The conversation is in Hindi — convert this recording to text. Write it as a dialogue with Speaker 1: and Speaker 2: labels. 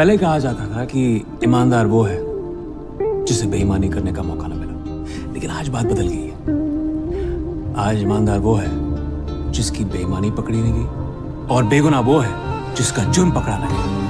Speaker 1: पहले कहा जाता था कि ईमानदार वो है जिसे बेईमानी करने का मौका ना मिला। लेकिन आज बात बदल गई है। आज ईमानदार वो है जिसकी बेईमानी पकड़ी नहीं गई और बेगुनाह वो है जिसका जुर्म पकड़ा नहीं गया।